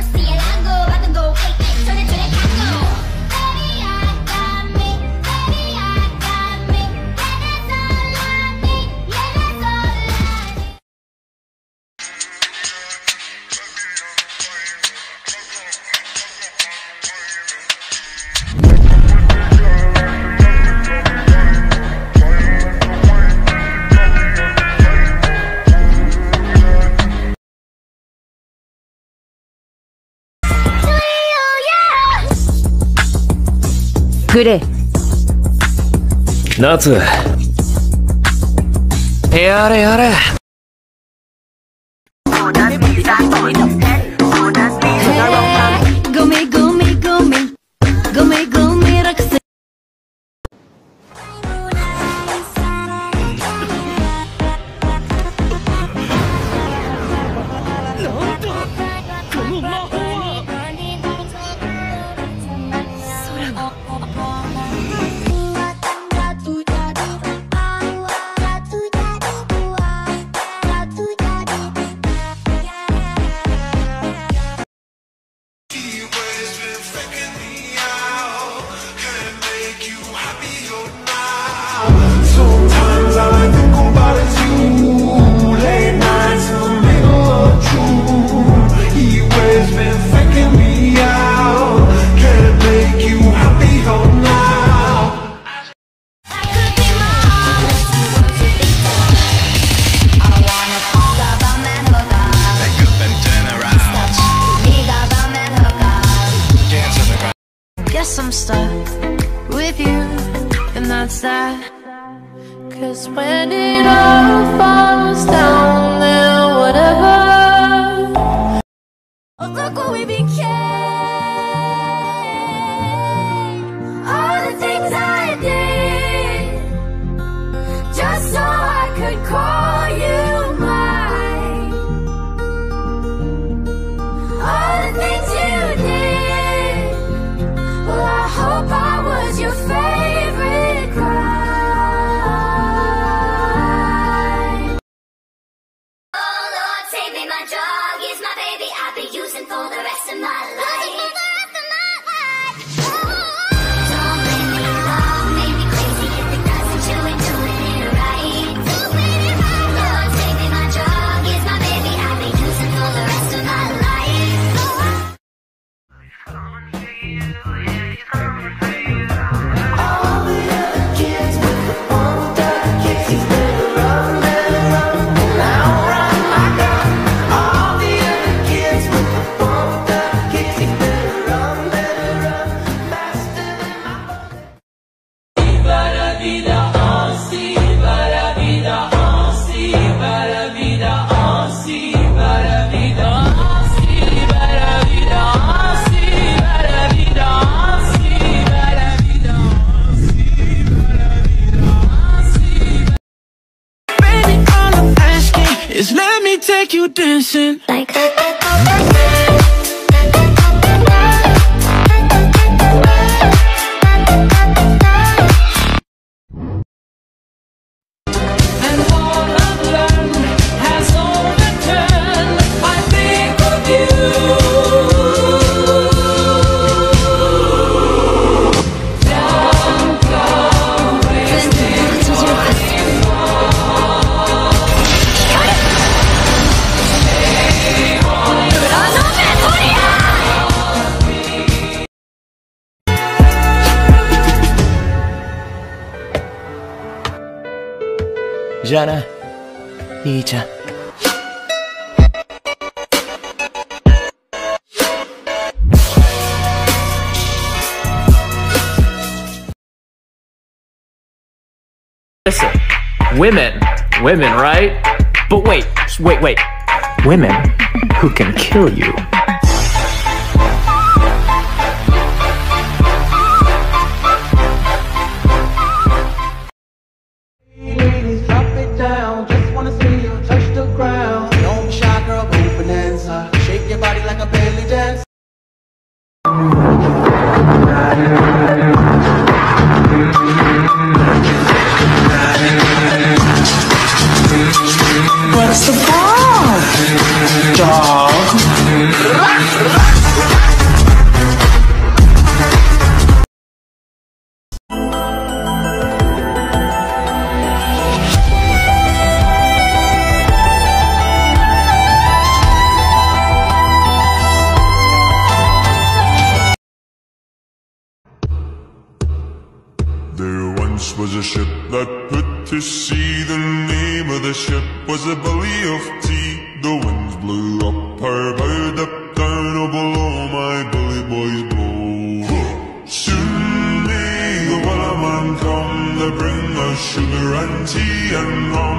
Mercy and I go, about to go, hey, hey, turn it, turn it. グレー夏やれやれごめんごめんごめんごめん with you And that's that. Cause when it all falls down Then whatever. Oh look what we became. All the things I did. Just so I could call my dog is my baby. I'll be using for the rest of my life take you dancing. Like Listen, women, women, right? But wait, wait, wait. Women who can kill you. that put to sea The name of the ship was a Billy of Tea. The winds blew up her bow Up down oh below my bully boys blow. Soon may the wellerman come To bring us sugar and tea and rum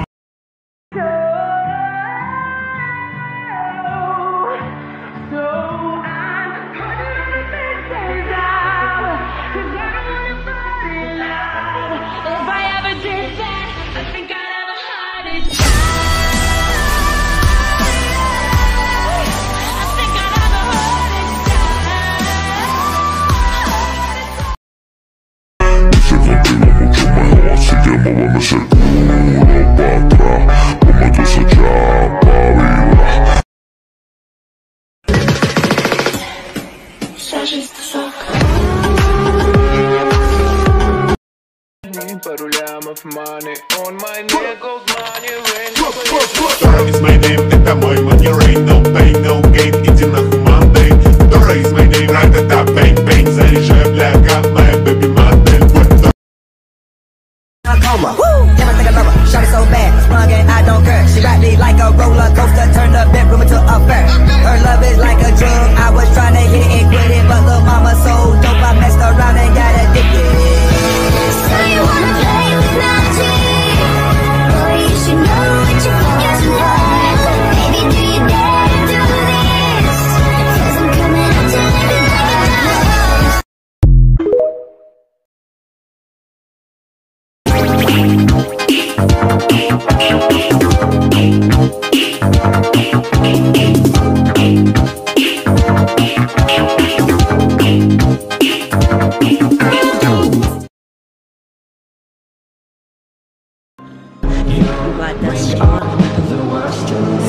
私は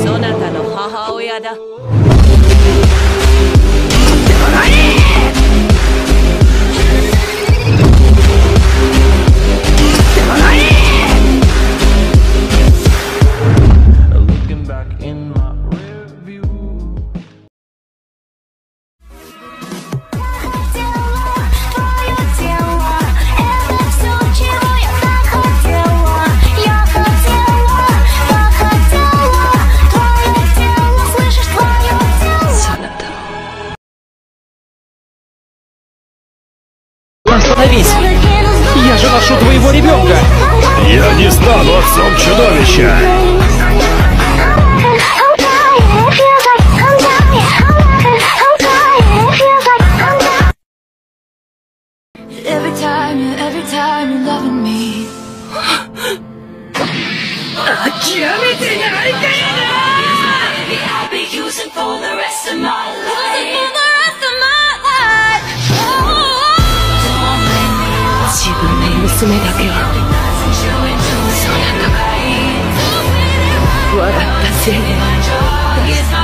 そなたの母親だ。Остановись! Я же ношу твоего ребенка! Я не стану отцом чудовища! 娘だけはそうなった笑ったせいで。